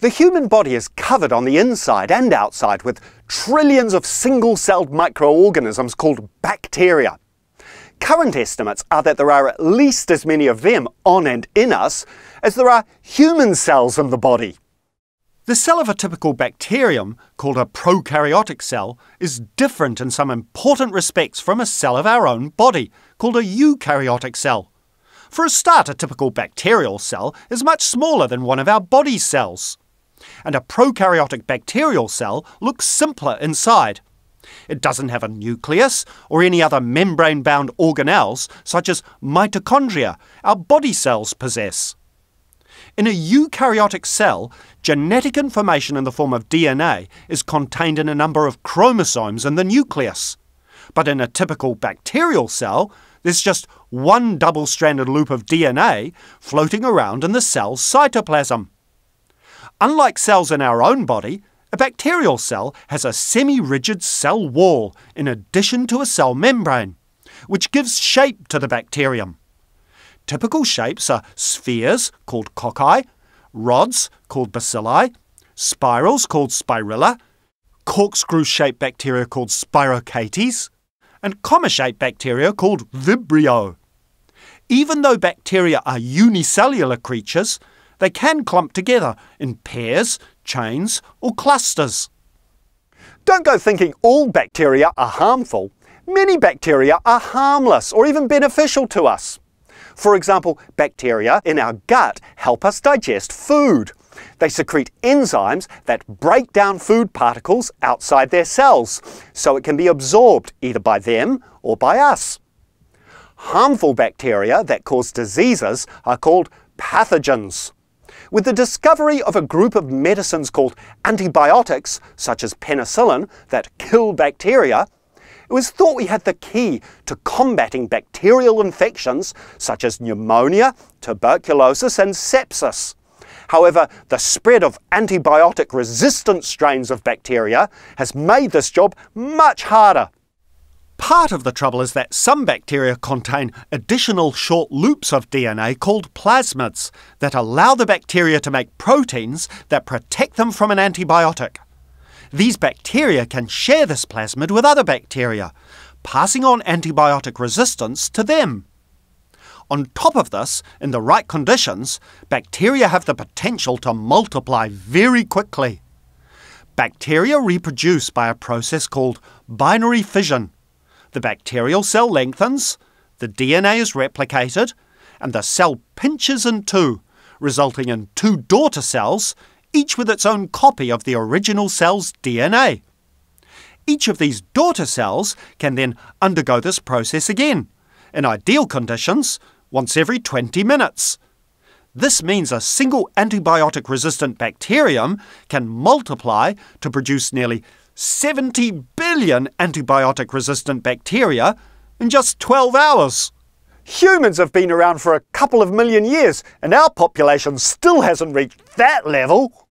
The human body is covered on the inside and outside with trillions of single-celled microorganisms called bacteria. Current estimates are that there are at least as many of them on and in us as there are human cells in the body. The cell of a typical bacterium, called a prokaryotic cell, is different in some important respects from a cell of our own body, called a eukaryotic cell. For a start, a typical bacterial cell is much smaller than one of our body cells and a prokaryotic bacterial cell looks simpler inside. It doesn't have a nucleus or any other membrane bound organelles such as mitochondria our body cells possess. In a eukaryotic cell, genetic information in the form of DNA is contained in a number of chromosomes in the nucleus. But in a typical bacterial cell, there's just one double stranded loop of DNA floating around in the cell's cytoplasm. Unlike cells in our own body, a bacterial cell has a semi-rigid cell wall in addition to a cell membrane, which gives shape to the bacterium. Typical shapes are spheres, called cocci, rods, called bacilli, spirals, called spirilla, corkscrew-shaped bacteria called spirochaetes, and comma-shaped bacteria called vibrio. Even though bacteria are unicellular creatures, they can clump together in pairs, chains, or clusters. Don't go thinking all bacteria are harmful. Many bacteria are harmless or even beneficial to us. For example, bacteria in our gut help us digest food. They secrete enzymes that break down food particles outside their cells, so it can be absorbed either by them or by us. Harmful bacteria that cause diseases are called pathogens. With the discovery of a group of medicines called antibiotics, such as penicillin, that kill bacteria, it was thought we had the key to combating bacterial infections such as pneumonia, tuberculosis and sepsis. However, the spread of antibiotic resistant strains of bacteria has made this job much harder. Part of the trouble is that some bacteria contain additional short loops of DNA called plasmids that allow the bacteria to make proteins that protect them from an antibiotic. These bacteria can share this plasmid with other bacteria, passing on antibiotic resistance to them. On top of this, in the right conditions, bacteria have the potential to multiply very quickly. Bacteria reproduce by a process called binary fission the bacterial cell lengthens, the DNA is replicated, and the cell pinches in two, resulting in two daughter cells, each with its own copy of the original cell's DNA. Each of these daughter cells can then undergo this process again, in ideal conditions, once every 20 minutes. This means a single antibiotic resistant bacterium can multiply to produce nearly 70 billion antibiotic resistant bacteria in just 12 hours. Humans have been around for a couple of million years, and our population still hasn't reached that level.